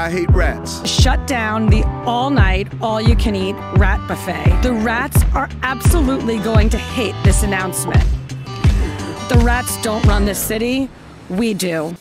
I hate rats. Shut down the all night, all you can eat rat buffet. The rats are absolutely going to hate this announcement. The rats don't run this city, we do.